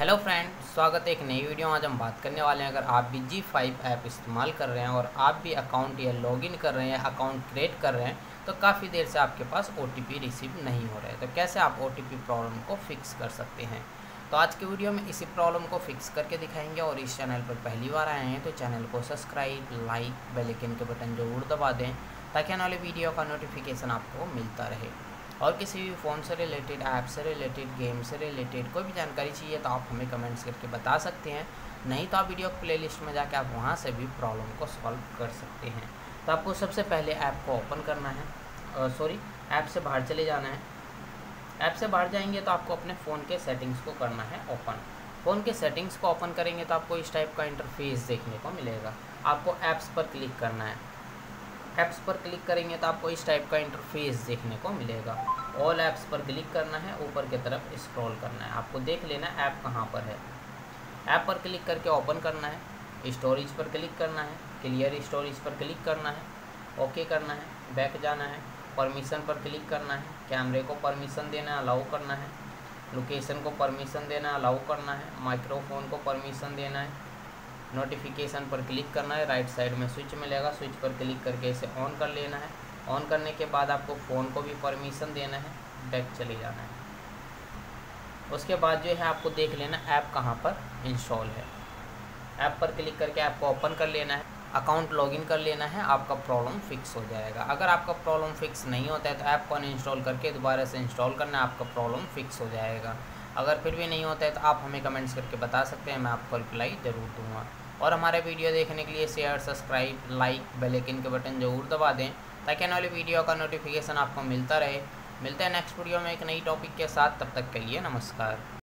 Hello friend स्वागत है एक नई वीडियो आज हम बात करने वाले हैं अगर आप भी जी फाइव ऐप इस्तेमाल कर रहे हैं और आप भी अकाउंट या लॉगिन कर रहे हैं अकाउंट क्रिएट कर रहे हैं तो काफ़ी देर से आपके पास ओटीपी रिसीव नहीं हो रहा है। तो कैसे आप ओटीपी प्रॉब्लम को फिक्स कर सकते हैं? तो आज के वीडियो में इसी प्रॉब्लम को फिक्स करके दिखाएँगे और इस चैनल पर पहली बार आए हैं तो चैनल को सब्सक्राइब लाइक बेलकिन के बटन ज़रूर दबा दें, ताकि आने वाले वीडियो का नोटिफिकेशन आपको मिलता रहे। और किसी भी फ़ोन से रिलेटेड ऐप से रिलेटेड गेम से रिलेटेड कोई भी जानकारी चाहिए तो आप हमें कमेंट्स करके बता सकते हैं। नहीं तो आप वीडियो प्लेलिस्ट में जाके आप वहाँ से भी प्रॉब्लम को सॉल्व कर सकते हैं। तो आपको सबसे पहले ऐप को ओपन करना है। सॉरी ऐप से बाहर चले जाना है। ऐप से बाहर जाएँगे तो आपको अपने फ़ोन के सेटिंग्स को करना है ओपन फ़ोन के सेटिंग्स को ओपन करेंगे तो आपको इस टाइप का इंटरफेस देखने को मिलेगा। आपको ऐप्स पर क्लिक करना है। ऐप्स पर क्लिक करेंगे तो आपको इस टाइप का इंटरफेस देखने को मिलेगा। ऑल ऐप्स पर क्लिक करना है, ऊपर की तरफ़ स्क्रॉल करना है। आपको देख लेना ऐप कहाँ पर है। ऐप पर क्लिक करके ओपन करना है स्टोरेज पर क्लिक करना है क्लियर स्टोरेज पर क्लिक करना है ओके करना है बैक जाना है परमिशन पर क्लिक करना है कैमरे को परमिशन देना अलाउ करना है लोकेशन को परमिशन देना अलाउ करना है माइक्रोफोन को परमिशन देना है नोटिफिकेशन पर क्लिक करना है राइट साइड में स्विच मिलेगा स्विच पर क्लिक करके इसे ऑन कर लेना है। ऑन करने के बाद आपको फ़ोन को भी परमिशन देना है बैक चले जाना है। उसके बाद जो है आपको देख लेना ऐप कहाँ पर इंस्टॉल है। ऐप पर क्लिक करके ऐप को ओपन कर लेना है अकाउंट लॉगिन कर लेना है, आपका प्रॉब्लम फिक्स हो जाएगा। अगर आपका प्रॉब्लम फिक्स नहीं होता है तो ऐप को अनइंस्टॉल करके दोबारा से इंस्टॉल करना, आपका प्रॉब्लम फिक्स हो जाएगा। अगर फिर भी नहीं होता है तो आप हमें कमेंट्स करके बता सकते हैं, मैं आपको रिप्लाई ज़रूर दूँगा। और हमारे वीडियो देखने के लिए शेयर सब्सक्राइब लाइक बेलेकिन के बटन ज़रूर दबा दें, ताकि आने वाली वीडियो का नोटिफिकेशन आपको मिलता रहे। मिलते हैं नेक्स्ट वीडियो में एक नई टॉपिक के साथ, तब तक के लिए नमस्कार।